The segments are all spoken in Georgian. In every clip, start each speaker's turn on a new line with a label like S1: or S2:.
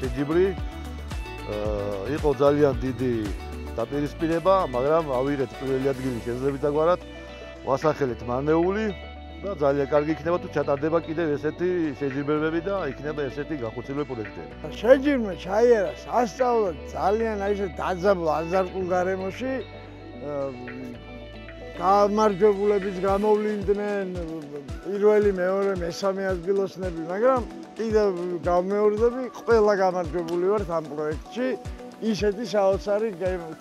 S1: შეჯიბრი. იყო ძალიან დიდი დაპირისპირება, მაგრამ ავირეთ პირველი ადგილი შეძლებით დაგვარად. ვასახელეთ მანეული და ძალიან კარგი იქნება თუ ჩატარდება კიდევ ესეთი შეჯიბრებები და იქნება ესეთი გახოცილებული პროექტები.
S2: შეჯიბრება ჩაიერა სასწაულად ძალიან აი ესე დაძაბულ აზარტულ გარემოში გამარჯვებულების გამოვლინდნენ პირველი, მეორე, მესამე ადგილოსნები, მაგრამ კიდევ გამეორდები, ყველა გამარჯვებული ვართ ამ პროექტში. ისეთი საოცარი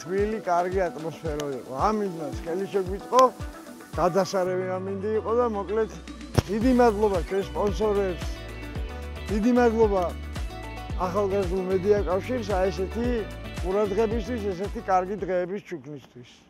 S2: თბილი, კარგი ატმოსფერო იყო. ამიტომ ხელი შეგვიწყო, გადასარევი ამინდი იყო და მოკლედ დიდი მადლობა ჩვენ სპონსორებს. დიდი მადლობა ახალგაზრდულ მედია კავშირს აი ესეთი ყურადღებისთვის, ესეთი კარგი დღეების ჩუქნისთვის.